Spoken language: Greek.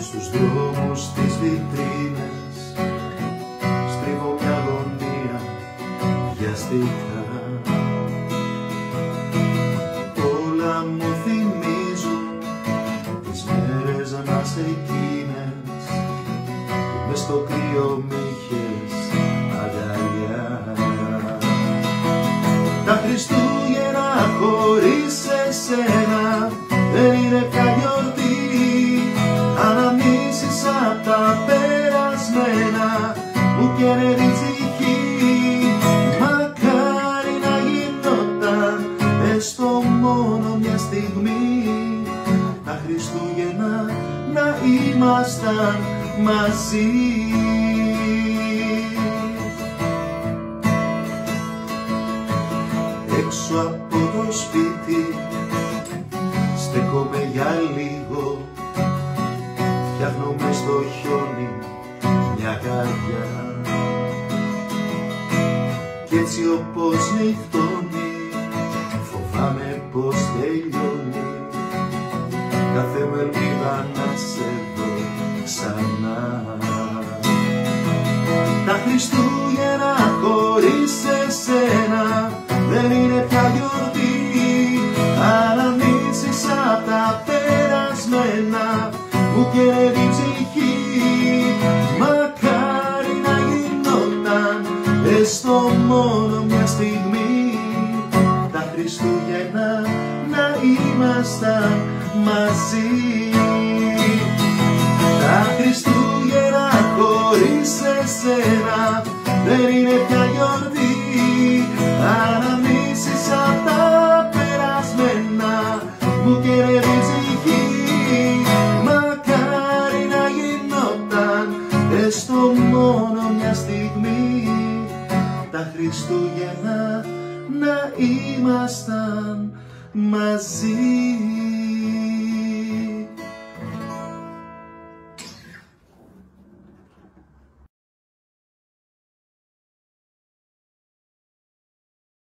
Στους δρόμους τις βιτρίνες στρίβω μια αγωνία βιαστικά. Όλα μου θυμίζουν τις μέρες μας εκείνες που μες στο κρύο μ' είχες αγκαλιά. Τα Χριστούγεννα χωρίς μου καίνε την ψυχή Μακάρι να γινόταν έστω μόνο μια στιγμή. Τα Χριστούγεννα να ήμασταν μαζί. Έξω από το σπίτι στέκομαι για λίγο. Φτιάχνω μες στο χιόνι μια καρδιά κι έτσι όπως νυχτώνει φοβάμαι πως τελειώνει. Κάθε μου ελπίδα να σε δω ξανά. Τα Χριστούγεννα χωρίς εσένα δεν είναι πια γιορτή αναμνήσεις απ' τα περασμένα μου καίει την ψυχή έστω μόνο μια στιγμή. Τα Χριστούγεννα να ήμασταν μαζί. Τα Χριστούγεννα χωρίς εσένα δεν είναι πια γιορτή. Αναμνήσεις απ' τα περασμένα μου καίει την ψυχή μακάρι να γινόταν έστω μόνο μια στιγμή τα Χριστούγεννα να ήμασταν μαζί